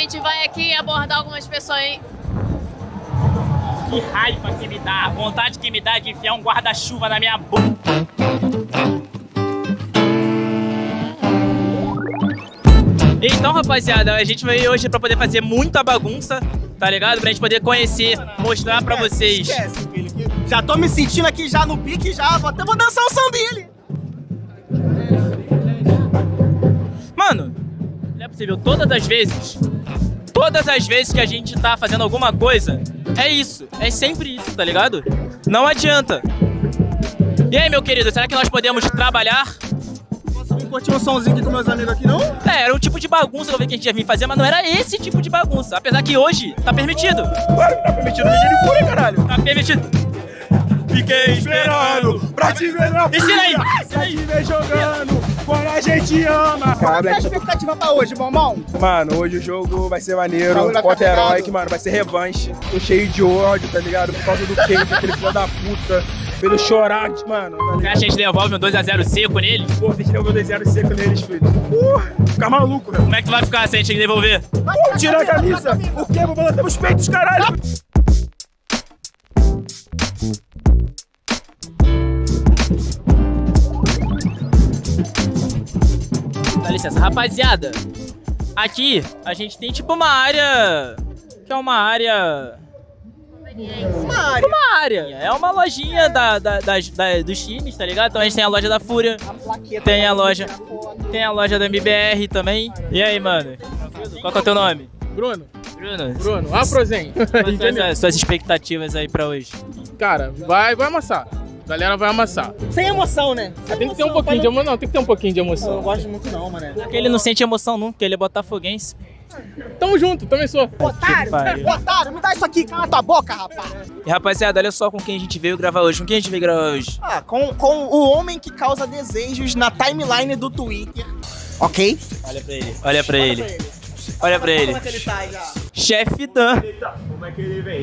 gente vai aqui abordar algumas pessoas aí. Que raiva que me dá, a vontade que me dá de enfiar um guarda-chuva na minha boca. Então, rapaziada, a gente veio hoje pra poder fazer muita bagunça, tá ligado? Pra gente poder conhecer, mostrar pra vocês. Esquece, filho. que Já tô me sentindo aqui já no pique já. Vou até vou dançar o sambile. Mano, não é possível, todas as vezes, todas as vezes que a gente tá fazendo alguma coisa, é isso, é sempre isso, tá ligado? Não adianta. E aí, meu querido, será que nós podemos trabalhar? Posso vir curtir um somzinho aqui com meus amigos aqui, não? É, era um tipo de bagunça que a gente ia vir fazer, mas não era esse tipo de bagunça. Apesar que hoje tá permitido. Claro que tá permitido no de fúria, caralho. Tá permitido. Fiquei esperando pra te ver na fúria, ensina aí. Pra te ver jogando quando a gente ama. Qual é a expectativa pra hoje, bombom? Mano, hoje o jogo vai ser maneiro, vai contra herói, mano, vai ser revanche. Tô cheio de ódio, tá ligado? Por causa do Cade, aquele filho da puta. Pelo chorar, mano. Tá Você acha que a gente devolve um 2x0 seco nele? Pô, vocês deu 2-0 seco neles, filho. Uh, ficar maluco, velho. Como é que tu vai ficar se a gente devolver? Uh, tira a camisa. O quê? Vou balançar os peitos, caralho. Dá licença, rapaziada. Aqui a gente tem tipo uma área. Que é uma área. Uma área. É uma lojinha da, da- das- da- dos times, tá ligado? Então a gente tem a loja da Fúria, tem a loja. Tem a loja da MBR também. E aí, mano? Qual que é o teu nome? Bruno, Bruno. Bruno, Afrozen. Quais são Entendeu? as suas expectativas aí pra hoje? Cara, vai, vai amassar. A galera vai amassar. Sem emoção, né? Sem Tem que ter um emoção, pouquinho de pra emoção. Não, tem que ter um pouquinho de não- Eu não emoção. gosto muito não, mané. Porque ele não sente emoção nunca, porque ele é botafoguense. Tamo junto, também sou. Otário, otário, me dá isso aqui, cala tua boca, rapaz. E rapaziada, olha só com quem a gente veio gravar hoje. Com quem a gente veio gravar hoje? Ah, com, com o homem que causa desejos na timeline do Twitter. Ok? Olha pra ele. Olha pra ele. Olha pra ele. Como é que ele tá aí, já? Chef Dan.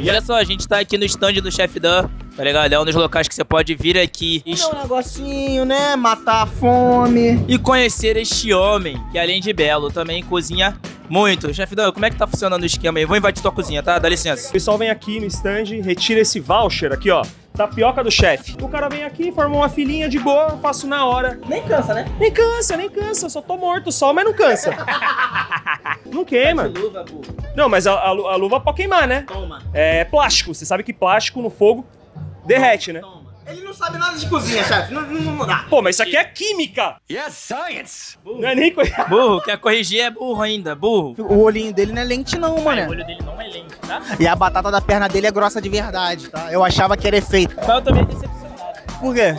E olha só, a gente tá aqui no stand do Chef Dan, tá ligado? É um dos locais que você pode vir aqui e, Comer um negocinho, né? Matar a fome. e conhecer este homem, que além de belo, também cozinha muito. Chef Dan, como é que tá funcionando o esquema aí? Vou invadir tua cozinha, tá? Dá licença. O pessoal vem aqui no stand, retira esse voucher aqui, ó. Tapioca do chefe. O cara vem aqui, forma uma filinha de boa, faço na hora. Nem cansa, né? Nem cansa, nem cansa. Só tô morto só, mas não cansa. não queima. Luva, burro. Não, mas a, a a luva pode queimar, né? Toma. É plástico. Você sabe que plástico no fogo derrete, né? Toma. Ele não sabe nada de cozinha, chefe. Não, não, não dá. Pô, mas isso aqui é química. Yes, science. Não é nem coisa. Burro, quer corrigir é burro ainda, burro. O olhinho dele não é lente não, O mané. olho dele não é lento, tá? E a batata da perna dele é grossa de verdade, tá? Eu achava que era efeito. Mas eu tô meio decepcionado. Por quê?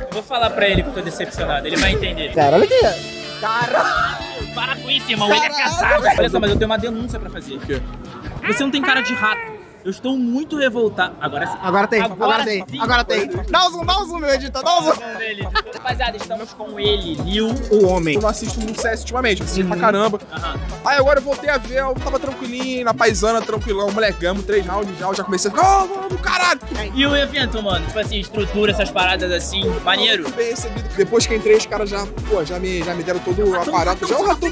Eu Vou falar pra ele que eu tô decepcionado, ele vai entender. Cara, olha aqui. Cara. Para com isso, irmão, ele é casado. Olha só, mas eu tenho uma denúncia pra fazer. Você não tem cara de rato. Eu estou muito revoltado. Agora sim. Agora tem, agora, tem, sim. agora tem. Dá um zoom, dá um zoom, meu editor, dá um zoom. Rapaziada, estamos com ele, Lil. O homem. Eu não assisto muito CS ultimamente, eu assisti pra caramba. Aham. Aí agora eu voltei a ver, eu tava tranquilinho, na paisana, tranquilão, molecamos, três rounds já, eu já comecei a ficar, oh, mano, caralho! E o evento, mano? Tipo assim, estrutura, essas paradas assim, maneiro. Fui bem recebido. Depois que entrei, os caras já, pô, já me, já me deram todo o aparato. Já, o ratão,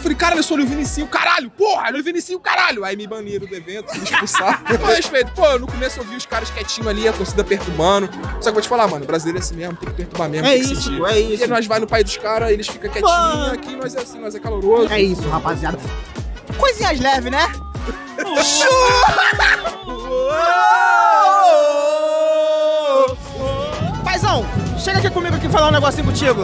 Falei, cara, eu sou o Vinicinho, caralho! Porra, o Vinicinho, caralho! Aí me baniram do evento, me expulsaram. Com respeito, pô, no começo eu vi os caras quietinhos ali, a torcida perturbando. Só que eu vou te falar, mano, brasileiro é assim mesmo, tem que perturbar mesmo, É isso, sentir. é isso. E nós vai no país dos caras, eles ficam quietinhos, Mano. aqui nós é assim, nós é caloroso. É isso, rapaziada. Coisinhas leves, né? Paizão, chega aqui comigo aqui falar um negocinho contigo.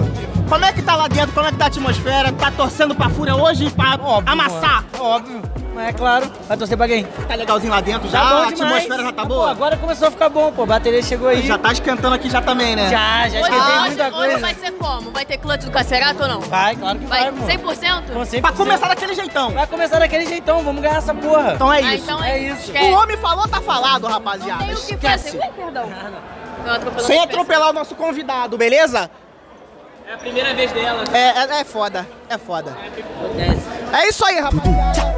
Como é que tá lá dentro? Como é que tá a atmosfera? Tá torcendo pra Fúria hoje pra amassar? Óbvio. Mas é claro. Vai torcer pra quem? Tá legalzinho lá dentro já? Tá bom a atmosfera já tá Pô, boa? agora começou a ficar bom, pô. A bateria chegou aí. Já tá esquentando aqui já também, né? já, já Hoje, esquentei hoje, muita hoje coisa. vai ser como? Vai ter clutch do Cacerato ou não? Vai, claro que vai, Vai mano. 100%? Com 100%. Pra começar daquele jeitão. Vai começar daquele jeitão, vamos ganhar essa porra. Então é Ah, isso. então é é isso. isso. O homem falou, tá falado, rapaziada. Tem o que Esquece. fazer. Ui, perdão. Atropelando Sem atropelar o nosso convidado, beleza? É a primeira vez dela. É, é, é foda, é foda. É isso aí, rapaziada.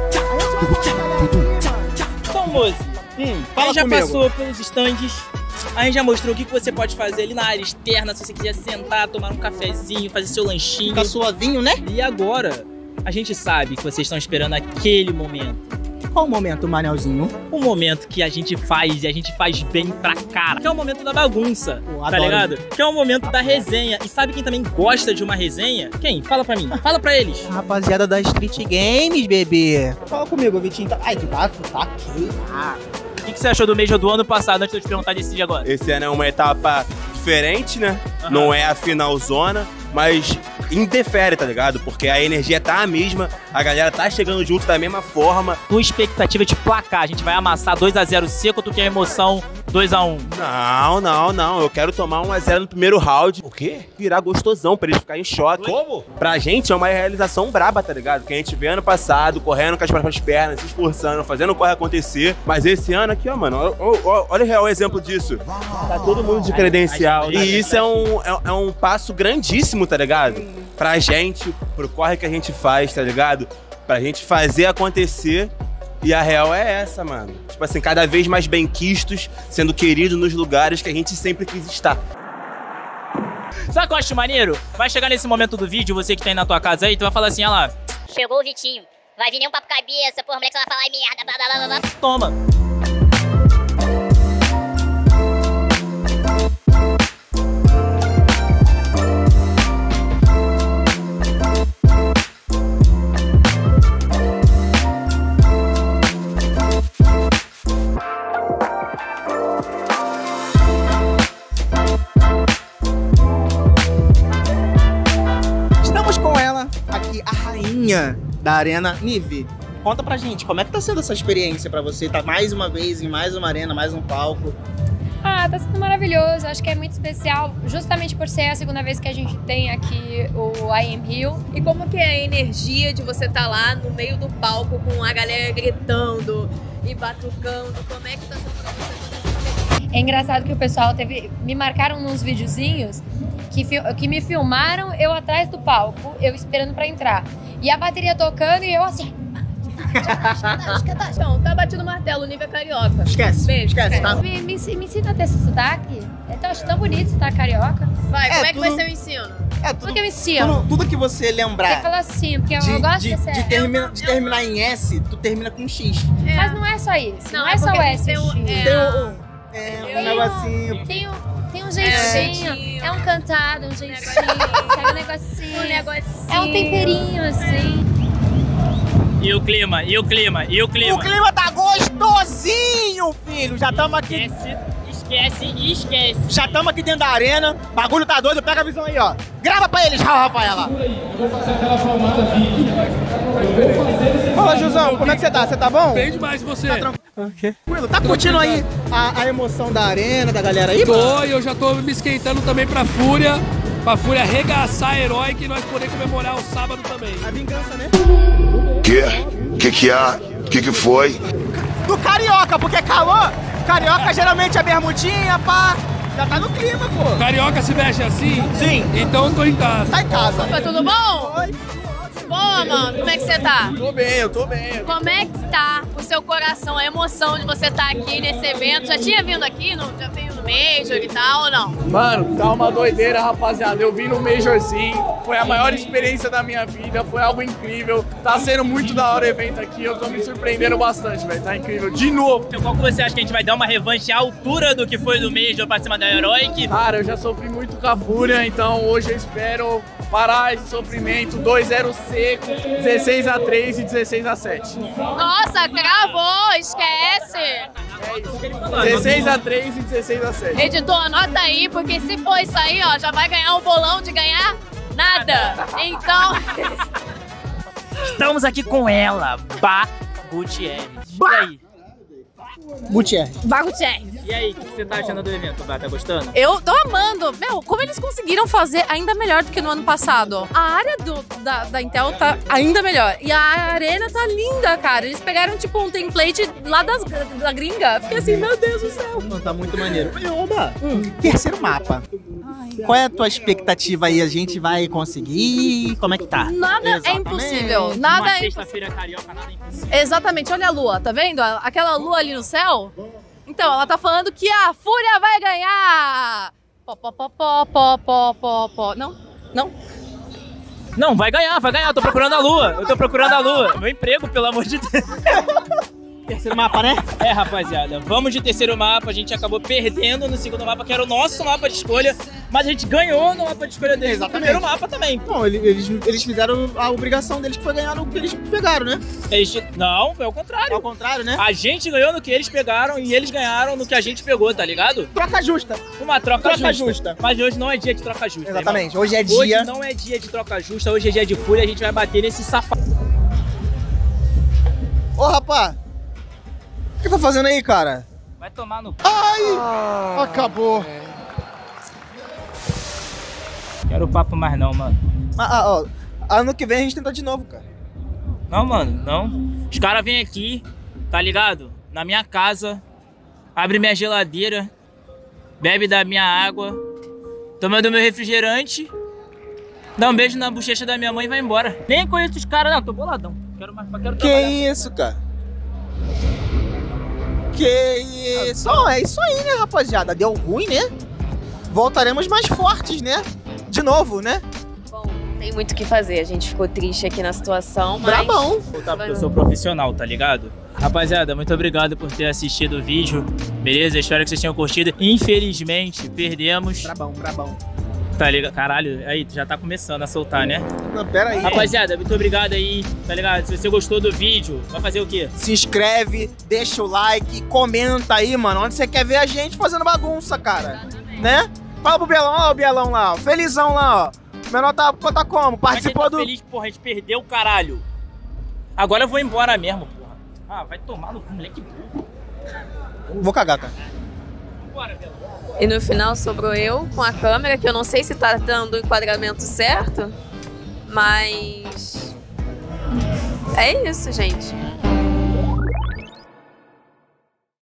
Então, moço, Hum, a fala gente já comigo. passou pelos stands. A gente já mostrou o que que você pode fazer ali na área externa, se você quiser sentar, tomar um cafezinho, fazer seu lanchinho. Fica suavinho, né? E agora, a gente sabe que vocês estão esperando aquele momento. Qual o momento, Manelzinho? O momento que a gente faz e a gente faz bem pra cara. Que é o momento da bagunça, Pô, tá adoro. ligado? Que é o momento da resenha. E sabe quem também gosta de uma resenha? Quem? Fala pra mim. Fala pra eles. Rapaziada da Street Games, bebê. Fala comigo, Vitinho. Tá- Ai, tu tá, tu tá aqui. Ah. O que, que você achou do Major do ano passado, antes de eu te perguntar desse dia agora? Esse ano é uma etapa diferente, né? Não é a final zona, mas indefere, tá ligado? Porque a energia tá a mesma, a galera tá chegando junto da mesma forma. Tua expectativa de placar, a gente vai amassar 2x0 seco ou tu quer emoção 2x1? Não, não, não. Eu quero tomar 1x0 no primeiro round. O quê? Virar gostosão pra eles ficarem em choque. Como? Pra gente é uma realização braba, tá ligado? Que a gente vê ano passado, correndo com as próprias pernas, se esforçando, fazendo o corre acontecer. Mas esse ano aqui, ó, mano, ó, ó, ó, olha o real exemplo disso. Tá todo mundo de credencial. E isso é um, é, é um passo grandíssimo, tá ligado? Pra gente, pro corre que a gente faz, tá ligado? Pra gente fazer acontecer. E a real é essa, mano. Tipo assim, cada vez mais bem quistos, sendo queridos nos lugares que a gente sempre quis estar. Sabe o que eu acho maneiro? Vai chegar nesse momento do vídeo, você que tá aí na tua casa aí, tu vai falar assim, olha lá, Chegou o Vitinho. Vai vir nenhum papo cabeça, porra, moleque só vai falar merda, blá blá blá blá blá. toma. Arena Nive. Conta pra gente, como é que tá sendo essa experiência pra você? Tá mais uma vez em mais uma arena, mais um palco. Ah, tá sendo maravilhoso. Acho que é muito especial, justamente por ser a segunda vez que a gente tem aqui o I Am Rio. E como que é a energia de você estar lá no meio do palco com a galera gritando e batucando? Como é que tá sendo pra você É engraçado que o pessoal teve. Me marcaram nos videozinhos que, que me filmaram eu atrás do palco, eu esperando pra entrar. E a bateria tocando e eu assim. Então, tá batido o martelo, nível carioca. Esquece, Beijo. esquece, tá? Me, me, me ensina a ter esse sotaque. Eu acho tão bonito esse sotaque carioca. Vai, É, como é que vai ser o ensino? É, Tudo tudo, que eu ensino. tudo, tudo que você lembrar falar assim, porque de, eu gosto de, dessa. de, termina- de terminar em S, tu termina com X. É. Mas não é só isso. Não, Não, é, é só o S. tem o- é. Tem um, é, um Tem negocinho. Tem um, tem um jeitinho. jeitinho. É um cantado, um jeitinho. Sabe um negocinho. Um negocinho. É um temperinho, assim. E o clima, e o clima, e o clima. O clima tá gostosinho, filho. Já estamos aqui, Esquece, esquece esquece. já estamos aqui dentro da arena. Bagulho tá doido, pega a visão aí, ó. Grava pra eles, Rafaela. Fala, Josão, como é que você tá? Você tá bom? Bem demais você. Tranquilo. Tá curtindo aí a, a emoção da arena, da galera aí? Tô, e eu já tô me esquentando também pra Fúria. Pra Fúria arregaçar herói e nós poder comemorar o sábado também. A vingança, né? Que? Que que há? Que que foi? Do carioca, porque calor, carioca geralmente é bermudinha, pá. Já tá no clima, pô. Carioca se veste assim? Sim. Então eu tô em casa. Tá em casa. Opa, tudo bom? Oi. Boa, mano. Como é que você tá? Tô bem, eu tô bem. Como é que tá o seu coração, a emoção de você estar aqui nesse evento? Já tinha vindo aqui? No, já veio no Major e tal ou não? Mano, tá uma doideira, rapaziada. Eu vim no Major sim, foi a maior experiência da minha vida, foi algo incrível. Tá sendo muito da hora o evento aqui, eu tô me surpreendendo bastante, velho. Tá incrível. De novo. Então qual que você acha que a gente vai dar uma revanche à altura do que foi do Major pra cima da Heroic? Cara, eu já sofri muito com a Fúria, então hoje eu espero parar esse sofrimento. 2-0 seco, 16 a 3 e 16 a 7. Nossa, cravou, esquece. 16 a 3 e 16 a 7. Editor, anota aí, porque se for isso aí, ó, já vai ganhar um bolão de ganhar nada. Então, Estamos aqui com ela, Ba Gutierrez. E aí? Gutierrez. Bagutierrez. E aí, o que você tá achando do evento? Tá gostando? Eu tô amando. Meu, como eles conseguiram fazer ainda melhor do que no ano passado. A área do- da, da Intel tá ainda melhor. E a arena tá linda, cara. Eles pegaram, tipo, um template lá das, da gringa. Fiquei assim, meu Deus do céu. Não, tá muito maneiro. E, Oba, terceiro mapa. Qual é a tua expectativa aí? A gente vai conseguir? Como é que tá? Nada é Exatamente. impossível. Nada Uma é sexta-feira carioca, nada é impossível. Exatamente, olha a lua, tá vendo? Aquela lua ali no céu? Então, ela tá falando que a Fúria vai ganhar! Pó, pó, pó, pó, pó, pó, pó, pó. Não? Não? Não, vai ganhar, vai ganhar. Eu tô procurando a lua. Eu tô procurando a lua. Meu emprego, pelo amor de Deus. Terceiro mapa, né? É, rapaziada. Vamos de terceiro mapa. A gente acabou perdendo no segundo mapa, que era o nosso mapa de escolha. Mas a gente ganhou no mapa de escolha deles. No Exatamente. primeiro mapa também. Bom, ele- eles, eles fizeram a obrigação deles que foi ganhar no que eles pegaram, né? Eles... Não, foi ao contrário. Ao contrário, né? A gente ganhou no que eles pegaram e eles ganharam no que a gente pegou, tá ligado? Troca justa. Uma troca, Troca justa. justa. Mas hoje não é dia de troca justa. Exatamente. irmão. Hoje é dia- Hoje não é dia de troca justa, hoje é dia de fúria. A gente vai bater nesse safado. Ô, rapá! O que tá fazendo aí, cara? Vai tomar no. Ai! Acabou. Quero papo mais não, mano. Ah, ah, ó. Ano que vem a gente tenta de novo, cara. Não, mano, não. Os caras vêm aqui, tá ligado? Na minha casa, abre minha geladeira, bebe da minha água, toma do meu refrigerante, dá um beijo na bochecha da minha mãe e vai embora. Nem conheço os caras, não, tô boladão. Quero mais, quero Que isso, cara? Que isso? Ó, é isso aí, né, rapaziada? Deu ruim, né? Voltaremos mais fortes, né? De novo, né? Tem muito o que fazer. A gente ficou triste aqui na situação, mas. Brabão. Tá, porque eu sou profissional, tá ligado? Rapaziada, muito obrigado por ter assistido o vídeo, beleza? Espero que vocês tenham curtido. Infelizmente, perdemos. Brabão, brabão. Tá ligado? Caralho, aí, tu já tá começando a soltar, né? Não, pera aí. Rapaziada, muito obrigado aí, tá ligado? Se você gostou do vídeo, vai fazer o quê? Se inscreve, deixa o like, comenta aí, mano. Onde você quer ver a gente fazendo bagunça, cara. Né? Fala pro Bielão, ó, o Bielão lá, ó. Felizão lá, ó. O menor tá, tá como? Participou tá do. feliz, porra, a gente perdeu o caralho. Agora eu vou embora mesmo, porra. Ah, vai tomar no cu, moleque burro. Vou cagar, cara. E no final sobrou eu com a câmera, que eu não sei se tá dando o enquadramento certo, mas. É isso, gente.